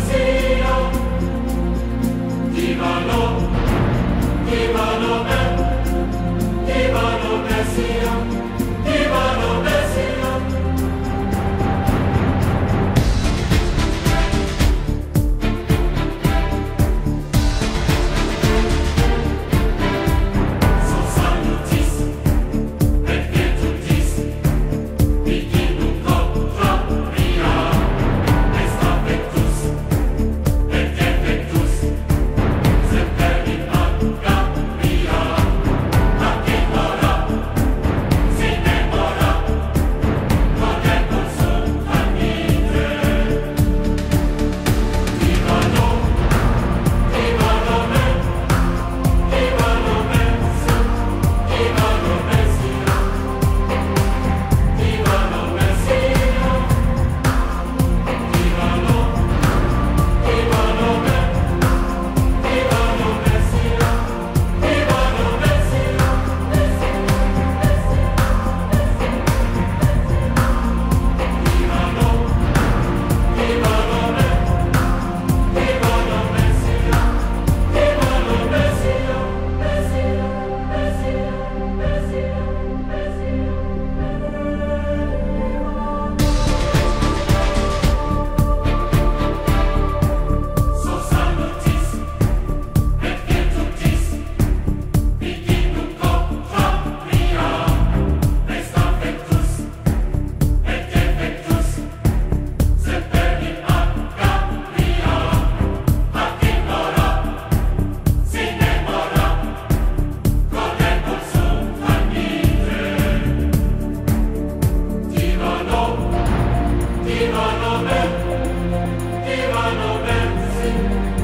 see. Viva